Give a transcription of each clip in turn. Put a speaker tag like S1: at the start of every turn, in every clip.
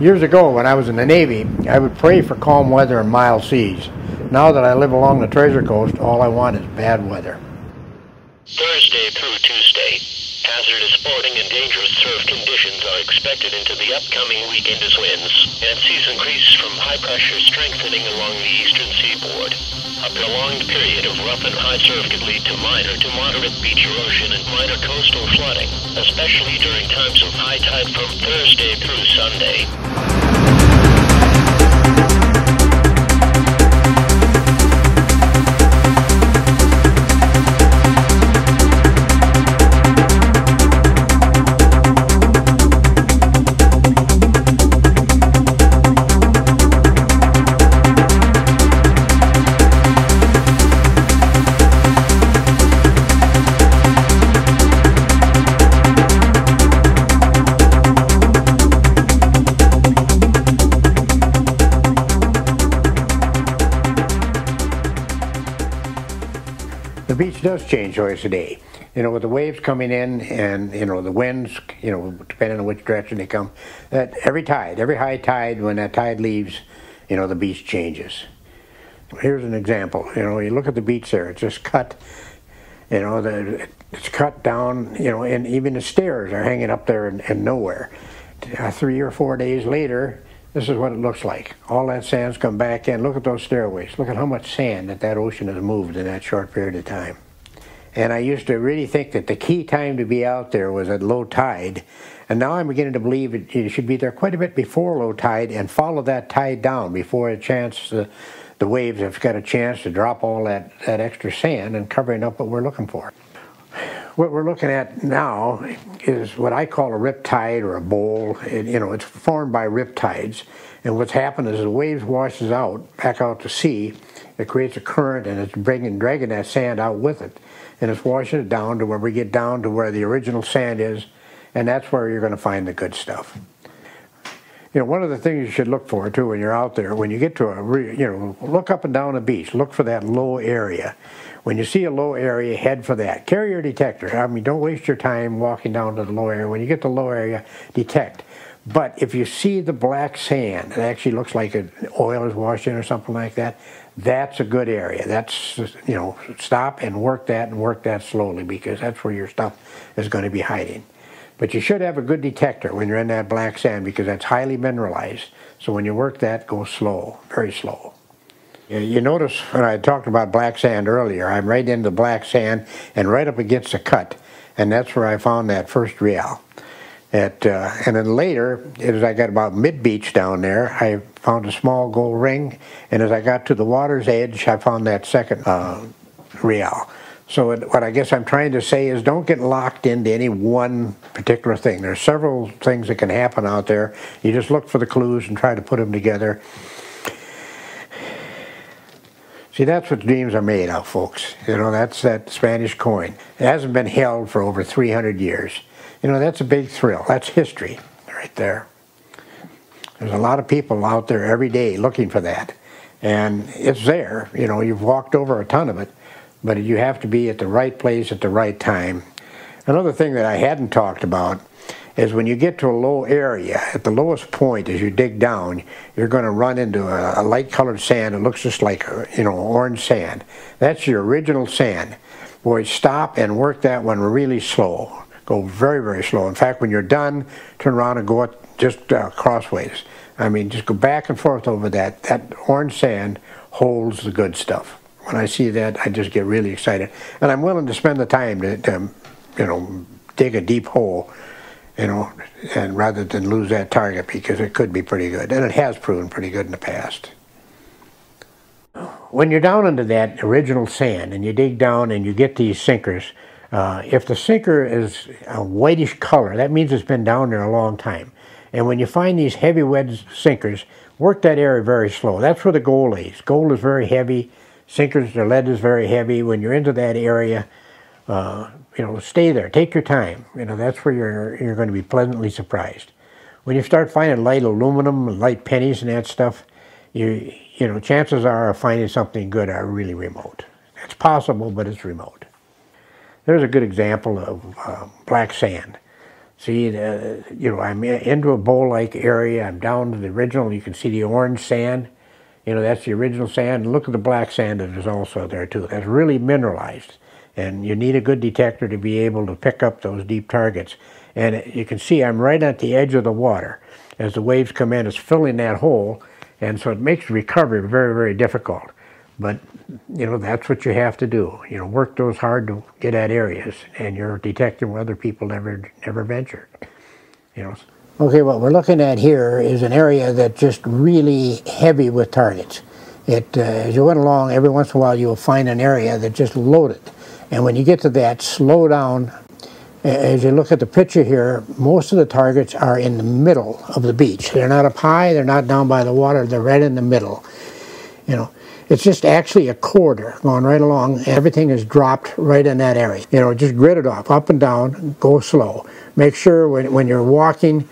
S1: Years ago, when I was in the Navy, I would pray for calm weather and mild seas. Now that I live along the Treasure Coast, all I want is bad weather.
S2: Thursday through Tuesday, hazardous sporting and dangerous surf conditions are expected into the upcoming weekend as winds and seas increase from high pressure strengthening along the eastern seaboard. A prolonged period of rough and high surf could lead to minor to moderate beach erosion and minor coastal flooding, especially during times of high tide from Thursday through Sunday.
S1: Beach does change twice a day. You know, with the waves coming in and, you know, the winds, you know, depending on which direction they come, that every tide, every high tide, when that tide leaves, you know, the beach changes. Here's an example. You know, you look at the beach there, it's just cut, you know, the, it's cut down, you know, and even the stairs are hanging up there and, and nowhere. Uh, three or four days later, this is what it looks like. All that sand's come back in. Look at those stairways. Look at how much sand that that ocean has moved in that short period of time. And I used to really think that the key time to be out there was at low tide. And now I'm beginning to believe it, you should be there quite a bit before low tide and follow that tide down before a chance the, the waves have got a chance to drop all that, that extra sand and covering up what we're looking for. What we're looking at now is what I call a rip tide or a bowl. It, you know, it's formed by rip tides. And what's happened is the waves washes out, back out to sea. It creates a current and it's bringing, dragging that sand out with it. And it's washing it down to where we get down to where the original sand is. And that's where you're going to find the good stuff. You know, one of the things you should look for too when you're out there, when you get to a, you know, look up and down the beach, look for that low area. When you see a low area, head for that. Carry your detector. I mean, don't waste your time walking down to the low area. When you get to the low area, detect. But if you see the black sand, it actually looks like oil is washing or something like that, that's a good area. That's, you know, stop and work that and work that slowly because that's where your stuff is going to be hiding. But you should have a good detector when you're in that black sand because that's highly mineralized. So when you work that, go slow, very slow. You notice when I talked about black sand earlier, I'm right into black sand and right up against the cut. And that's where I found that first real. At, uh, and then later, as I got about mid-beach down there, I found a small gold ring. And as I got to the water's edge, I found that second uh, real. So it, what I guess I'm trying to say is don't get locked into any one particular thing. There's several things that can happen out there. You just look for the clues and try to put them together. See, that's what dreams are made of, folks. You know, that's that Spanish coin. It hasn't been held for over 300 years. You know, that's a big thrill. That's history right there. There's a lot of people out there every day looking for that. And it's there. You know, you've walked over a ton of it, but you have to be at the right place at the right time. Another thing that I hadn't talked about is when you get to a low area, at the lowest point as you dig down, you're going to run into a, a light colored sand. It looks just like, you know, orange sand. That's your original sand. Boy, stop and work that one really slow. Go very, very slow. In fact, when you're done, turn around and go just uh, crossways. I mean, just go back and forth over that. That orange sand holds the good stuff. When I see that, I just get really excited. And I'm willing to spend the time to, to you know, dig a deep hole you know, and rather than lose that target because it could be pretty good, and it has proven pretty good in the past. When you're down into that original sand and you dig down and you get these sinkers, uh, if the sinker is a whitish color, that means it's been down there a long time. And when you find these heavy wedge sinkers, work that area very slow. That's where the gold is. Gold is very heavy. Sinkers, the lead is very heavy. When you're into that area, uh, you know, stay there. Take your time. You know, that's where you're you're going to be pleasantly surprised. When you start finding light aluminum, and light pennies, and that stuff, you you know, chances are of finding something good are really remote. It's possible, but it's remote. There's a good example of uh, black sand. See, the, you know, I'm into a bowl-like area. I'm down to the original. You can see the orange sand. You know, that's the original sand. Look at the black sand that is also there too. That's really mineralized. And you need a good detector to be able to pick up those deep targets. And you can see I'm right at the edge of the water. As the waves come in, it's filling that hole. And so it makes recovery very, very difficult. But, you know, that's what you have to do. You know, work those hard to get at areas. And you're detecting where other people never, never ventured. You know. Okay, what we're looking at here is an area that's just really heavy with targets. It, uh, as you went along, every once in a while you'll find an area that just loaded. And when you get to that, slow down. As you look at the picture here, most of the targets are in the middle of the beach. They're not up high, they're not down by the water, they're right in the middle. You know, it's just actually a corridor going right along. Everything is dropped right in that area. You know, just grid it off, up and down, go slow. Make sure when, when you're walking,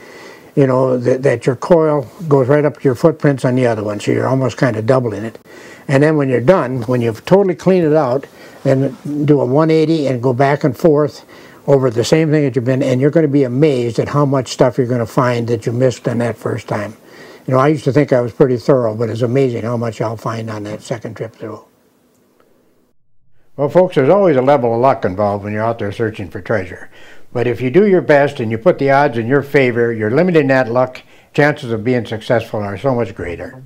S1: you know, that, that your coil goes right up to your footprints on the other one, so you're almost kind of doubling it. And then when you're done, when you've totally cleaned it out, then do a 180 and go back and forth over the same thing that you've been, and you're going to be amazed at how much stuff you're going to find that you missed on that first time. You know, I used to think I was pretty thorough, but it's amazing how much I'll find on that second trip through. Well, folks, there's always a level of luck involved when you're out there searching for treasure. But if you do your best and you put the odds in your favor, you're limiting that luck, chances of being successful are so much greater.